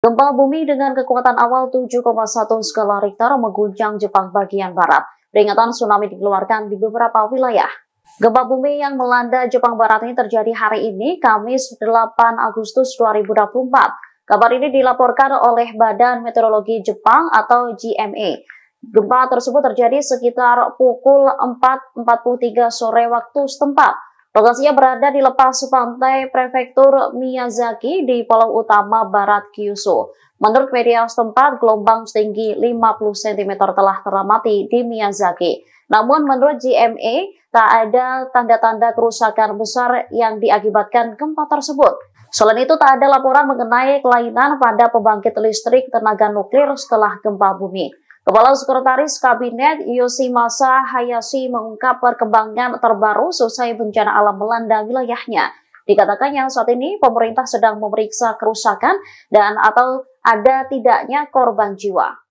Gempa bumi dengan kekuatan awal 7,1 skala Richter mengguncang Jepang bagian barat. Peringatan tsunami dikeluarkan di beberapa wilayah. Gempa bumi yang melanda Jepang Barat ini terjadi hari ini, Kamis 8 Agustus 2024. Kabar ini dilaporkan oleh Badan Meteorologi Jepang atau GMA. Gempa tersebut terjadi sekitar pukul 4.43 sore waktu setempat. Lokasinya berada di lepas pantai prefektur Miyazaki di Pulau Utama Barat Kyushu. Menurut media setempat, gelombang setinggi 50 cm telah teramati di Miyazaki. Namun menurut GMA, tak ada tanda-tanda kerusakan besar yang diakibatkan gempa tersebut. Selain itu, tak ada laporan mengenai kelainan pada pembangkit listrik tenaga nuklir setelah gempa bumi. Kepala Sekretaris Kabinet Yoshimasa Hayashi mengungkap perkembangan terbaru selesai bencana alam melanda wilayahnya. Dikatakannya saat ini pemerintah sedang memeriksa kerusakan dan atau ada tidaknya korban jiwa.